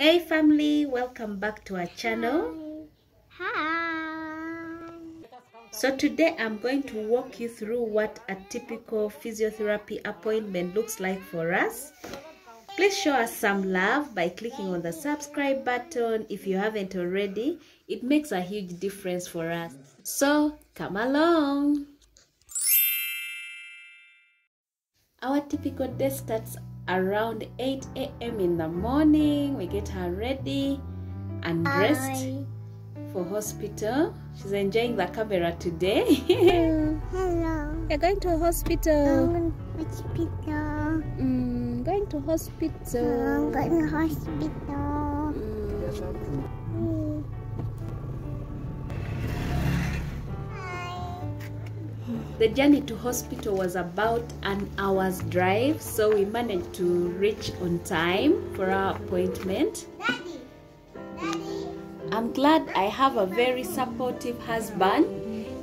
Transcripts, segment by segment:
Hey family, welcome back to our channel. Hi. So today I'm going to walk you through what a typical physiotherapy appointment looks like for us. Please show us some love by clicking on the subscribe button if you haven't already. It makes a huge difference for us. So come along. Our typical day starts around 8 a.m. in the morning. We get her ready and dressed Hi. for hospital. She's enjoying the camera today. Hello. You're going to hospital. I'm going to hospital. Mm, going to hospital. I'm going to hospital. The journey to hospital was about an hour's drive, so we managed to reach on time for our appointment. Daddy. Daddy. I'm glad I have a very supportive husband.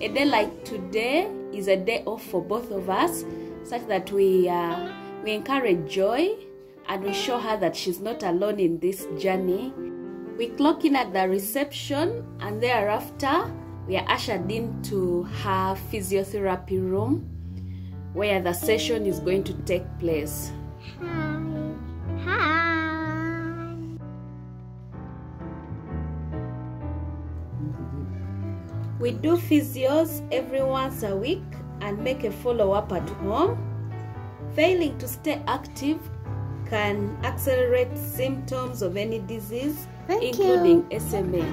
A day like today is a day off for both of us, such that we uh, we encourage joy and we show her that she's not alone in this journey. We clock in at the reception, and thereafter we are ushered into her physiotherapy room, where the session is going to take place. Hi. Hi. We do physios every once a week and make a follow up at home. Failing to stay active can accelerate symptoms of any disease, Thank you. including SMA.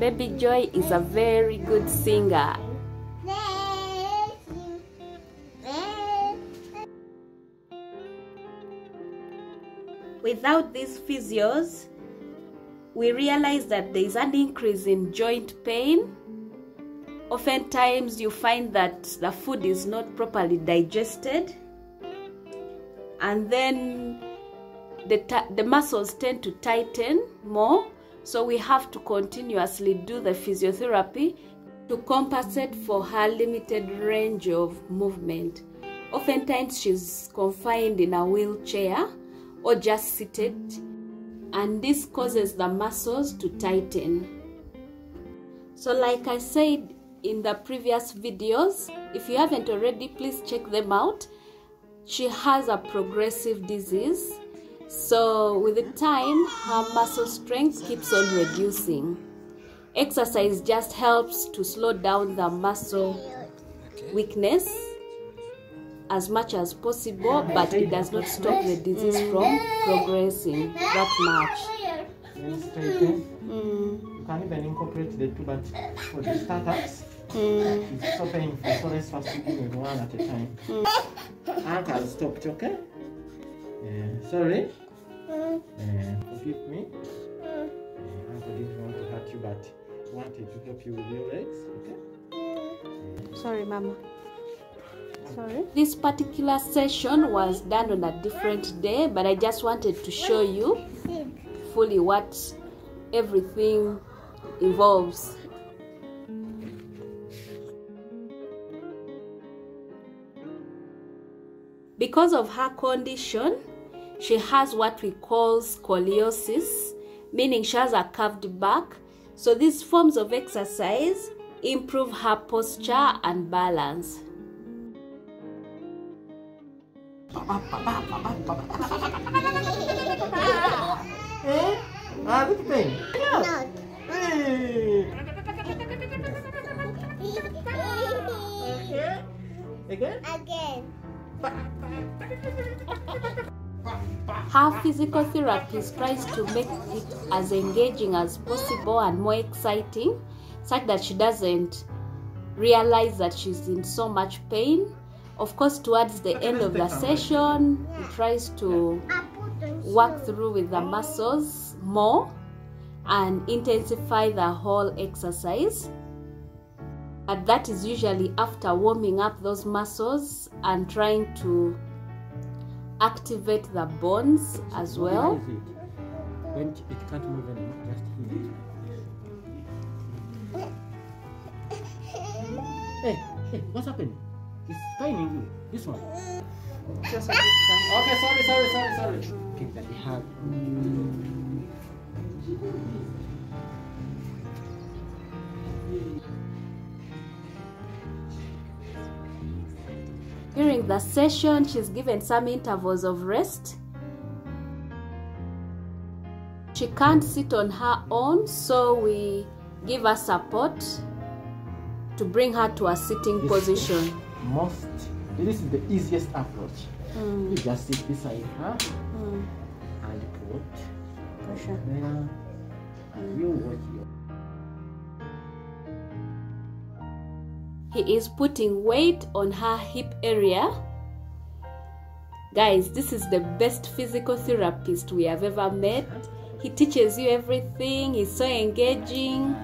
Baby Joy is a very good singer. Without these physios, we realize that there is an increase in joint pain. Oftentimes, you find that the food is not properly digested, and then the, the muscles tend to tighten more. So, we have to continuously do the physiotherapy to compensate for her limited range of movement. Oftentimes, she's confined in a wheelchair or just seated, and this causes the muscles to tighten. So, like I said in the previous videos, if you haven't already, please check them out. She has a progressive disease, so with the time, her muscle strength keeps on reducing. Exercise just helps to slow down the muscle weakness as much as possible, but it does not stop the disease from progressing that much. Mm, You can even incorporate the two, but for the startups, mm, it's so painful. So let's first begin with one at a time. Aunt has stopped, okay? Yeah. Sorry? Mm. Yeah. Forgive me. Mm. Yeah. Uncle didn't want to hurt you, but wanted to help you with your legs, okay? Mm. Sorry, Mama. Sorry. This particular session was done on a different day, but I just wanted to show you fully what everything involves. Because of her condition, she has what we call scoliosis, meaning she has a curved back. So these forms of exercise improve her posture and balance. Eh? Ah, good thing. No. Hey! Again? Again. Her physical therapist tries to make it as engaging as possible and more exciting, such that she doesn't realize that she's in so much pain. Of course, towards the end of the session, he tries to work through with the muscles more and intensify the whole exercise. But that is usually after warming up those muscles and trying to activate the bones as well. What is it? When it can't move anymore, just heal. Hey, Hey, what's happening? It's paining you. This one. Just a bit some- Okay, sorry, sorry, sorry, sorry. Okay, Give daddy hug. During the session, she's given some intervals of rest. She can't sit on her own, so we give her support to bring her to a sitting This- position. Most. This is the easiest approach. Mm, You just sit beside her mm, and put pressure. there, and you watch your. He is putting weight on her hip area. Guys, this is the best physical therapist we have ever met. He teaches you everything, he's so engaging,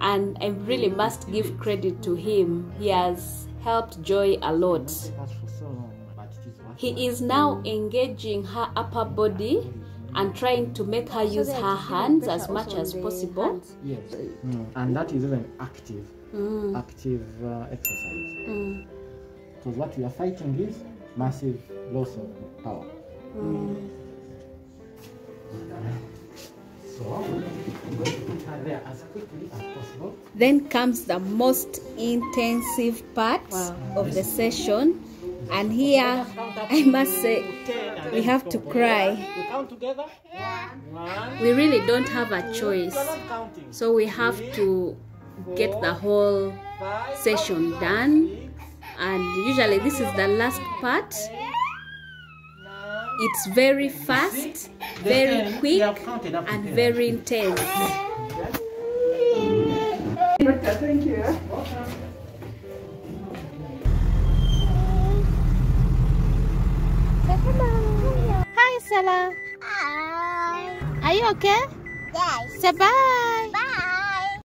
and I really must give credit to him. He has helped Joy a lot. Take us for so long, but it is worth He is now engaging her upper body and trying to make her use her hands as much as possible. Yes. Mm. And that is even active, Mm, active uh, exercise. mm, Because what we are fighting is massive loss of power. mm. So I'm going to put her there as quickly as possible. Then comes the most intensive part Wow. of the session, and here I must say we have to cry. We count together. We really don't have a choice, We're not counting. so we have to get the whole session done. And usually, this is the last part. It's very fast, very quick, have counted up to and very intense. Hi, Stella. Hi. Are you okay? Yes. Say bye. Bye.